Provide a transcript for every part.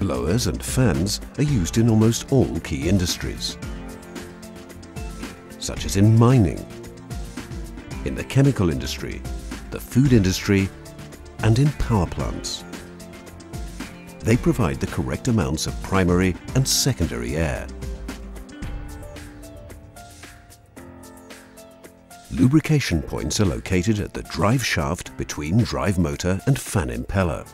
Blowers and fans are used in almost all key industries, such as in mining, in the chemical industry, the food industry and in power plants. They provide the correct amounts of primary and secondary air. Lubrication points are located at the drive shaft between drive motor and fan impeller.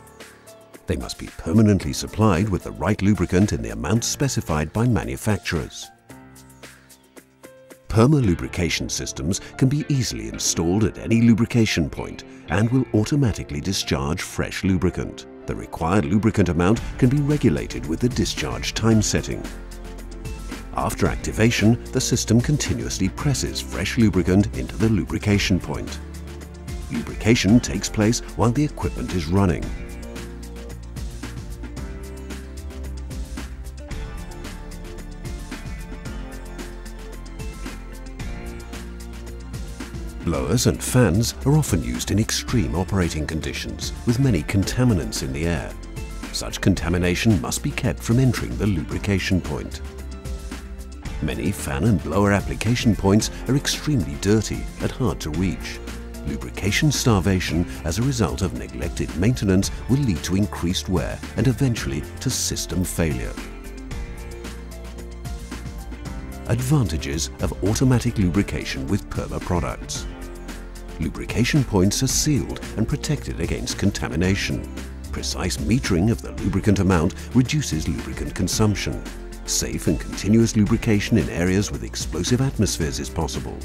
They must be permanently supplied with the right lubricant in the amount specified by manufacturers. Perma lubrication systems can be easily installed at any lubrication point and will automatically discharge fresh lubricant. The required lubricant amount can be regulated with the discharge time setting. After activation, the system continuously presses fresh lubricant into the lubrication point. Lubrication takes place while the equipment is running. Blowers and fans are often used in extreme operating conditions with many contaminants in the air. Such contamination must be kept from entering the lubrication point. Many fan and blower application points are extremely dirty and hard to reach. Lubrication starvation as a result of neglected maintenance will lead to increased wear and eventually to system failure. Advantages of automatic lubrication with Perma products. Lubrication points are sealed and protected against contamination. Precise metering of the lubricant amount reduces lubricant consumption. Safe and continuous lubrication in areas with explosive atmospheres is possible.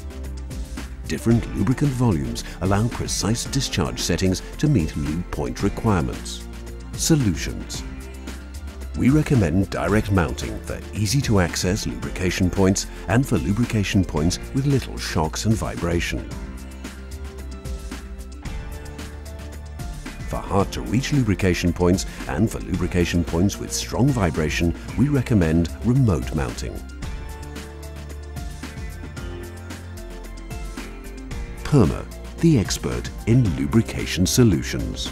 Different lubricant volumes allow precise discharge settings to meet lube point requirements. Solutions we recommend direct mounting for easy to access lubrication points and for lubrication points with little shocks and vibration. For hard-to-reach lubrication points and for lubrication points with strong vibration, we recommend remote mounting. Perma, the expert in lubrication solutions.